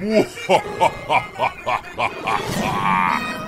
哇哈哈哈哈哈哈！